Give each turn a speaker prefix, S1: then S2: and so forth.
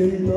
S1: Gül